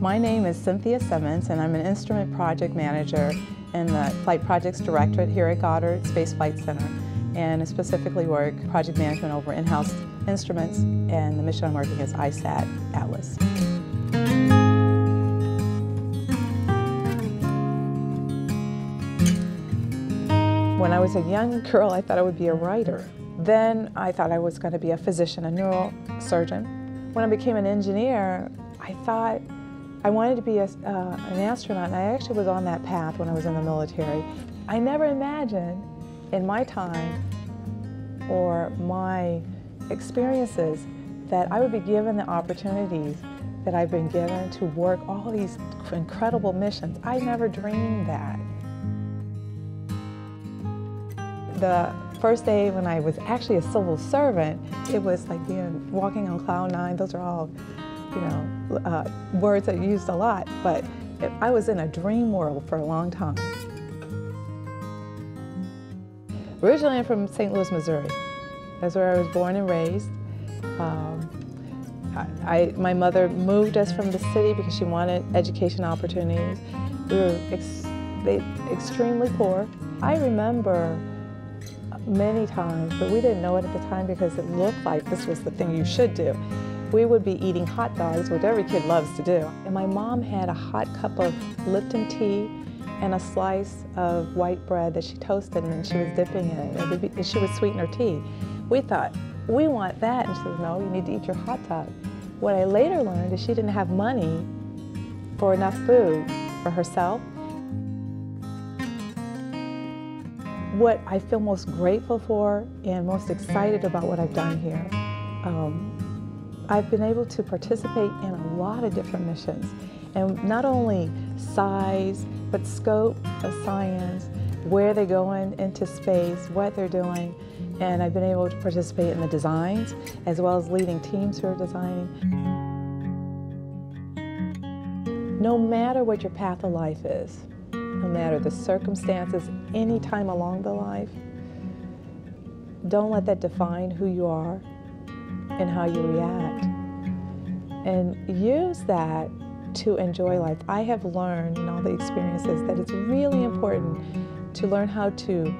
My name is Cynthia Simmons, and I'm an instrument project manager in the Flight Projects Directorate here at Goddard Space Flight Center. And I specifically work project management over in-house instruments, and the mission I'm working is ICESat Atlas. When I was a young girl, I thought I would be a writer. Then I thought I was going to be a physician, a neurosurgeon. When I became an engineer, I thought I wanted to be a, uh, an astronaut, and I actually was on that path when I was in the military. I never imagined in my time or my experiences that I would be given the opportunities that I've been given to work all these incredible missions. I never dreamed that. The first day when I was actually a civil servant, it was like being walking on cloud nine. Those are all you know, uh, words I used a lot, but it, I was in a dream world for a long time. Originally, I'm from St. Louis, Missouri. That's where I was born and raised. Um, I, my mother moved us from the city because she wanted education opportunities. We were ex, they, extremely poor. I remember many times, but we didn't know it at the time because it looked like this was the thing you should do we would be eating hot dogs, which every kid loves to do. And my mom had a hot cup of Lipton tea and a slice of white bread that she toasted and she was dipping in it. And she would sweeten her tea. We thought, we want that. And she said, no, you need to eat your hot dog. What I later learned is she didn't have money for enough food for herself. What I feel most grateful for and most excited about what I've done here um, I've been able to participate in a lot of different missions, and not only size, but scope of science, where they're going into space, what they're doing, and I've been able to participate in the designs, as well as leading teams who are designing. No matter what your path of life is, no matter the circumstances, any time along the life, don't let that define who you are and how you react. And use that to enjoy life. I have learned in all the experiences that it's really important to learn how to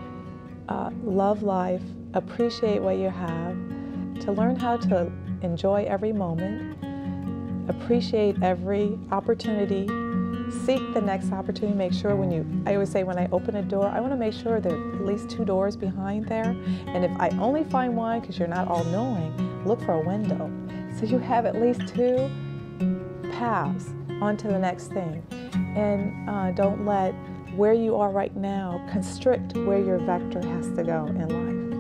uh, love life, appreciate what you have, to learn how to enjoy every moment, appreciate every opportunity, seek the next opportunity, make sure when you, I always say when I open a door, I want to make sure there are at least two doors behind there. And if I only find one, because you're not all knowing, look for a window. So you have at least two paths onto the next thing. And uh, don't let where you are right now constrict where your vector has to go in life.